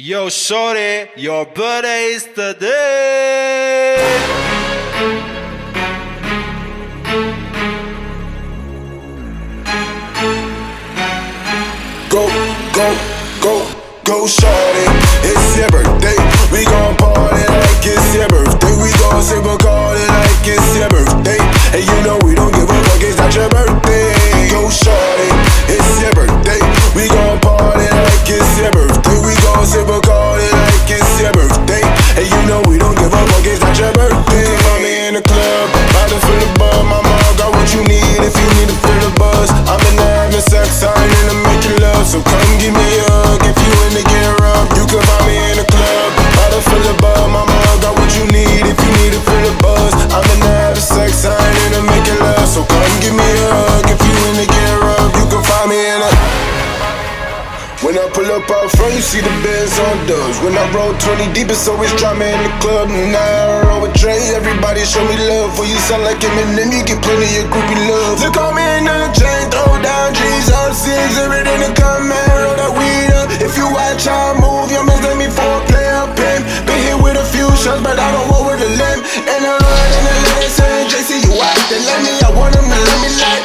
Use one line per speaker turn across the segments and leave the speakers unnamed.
Yo, shorty, your birthday is today.
Go, go, go, go, shorty. When I pull up out front, you see the Benz on dubs. When I roll 20 deep, it's always drama in the club. And I roll with Dre, everybody show me love. For you sound like Eminem, you get plenty of groupie love. Look on me in the chain, throw down G's on six, everything to come and roll that weed up. If you watch how I move, you must let me for a player pimp. Been hit with a few shots, but I don't roll with a limp. And I run in the lane, saying, JC, you out, they let me. I want them to let me like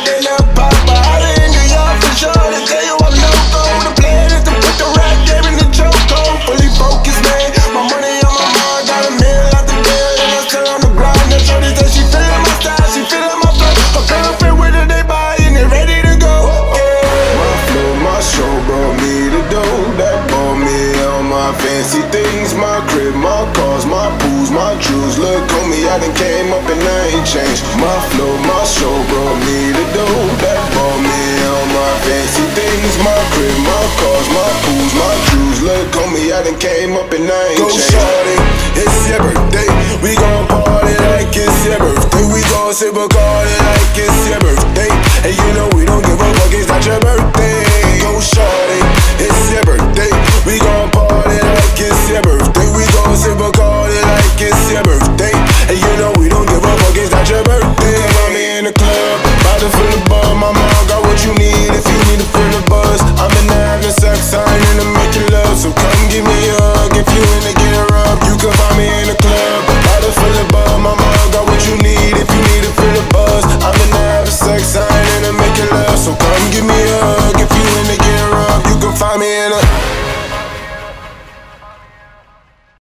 fancy things, my crib, my cars, my pools, my jewels. Look on me, I done came up and I ain't changed. My flow, my show brought me the dough. That bought me all my fancy things, my crib, my cars, my pools, my jewels. Look on me, I done came up and I ain't Go changed. shorty, it's your birthday. We gon' party like it's your birthday. We gon' sip a party